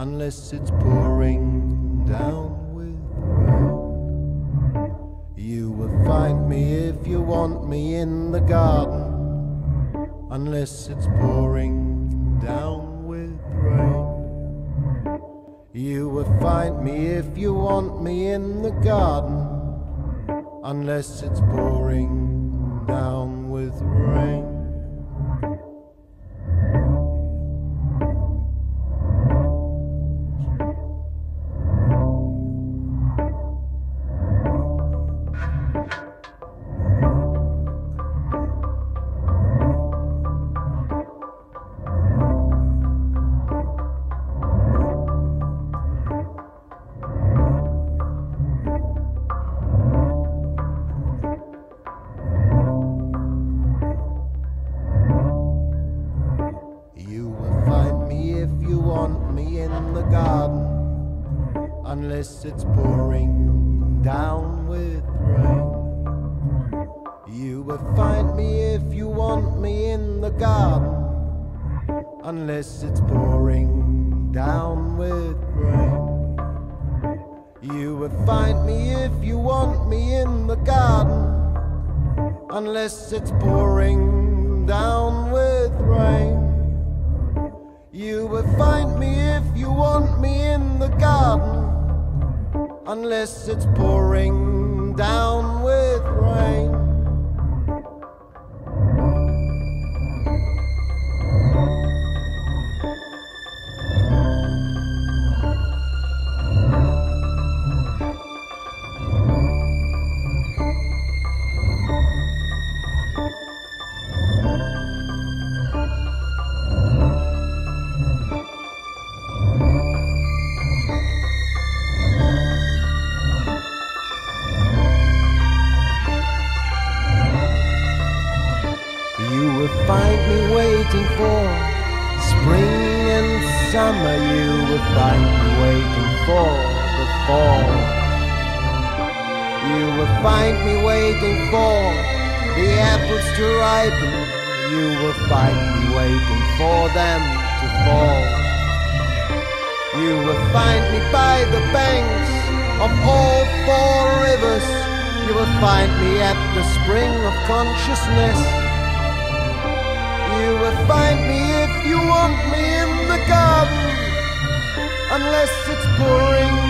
unless it's pouring down with rain. You will find me if you want me in the garden, unless it's pouring down with rain. You will find me if you want me in the garden, unless it's pouring down with rain. Unless it's pouring down with rain. You will find me if you want me in the garden, unless it's pouring down with rain. You will find me if you want me in the garden, unless it's pouring down with rain. You will find me if you want me unless it's pouring down find me waiting for spring and summer. You will find me waiting for the fall. You will find me waiting for the apples to ripen. You will find me waiting for them to fall. You will find me by the banks of all four rivers. You will find me at the spring of consciousness. Want me in the garden, unless it's pouring.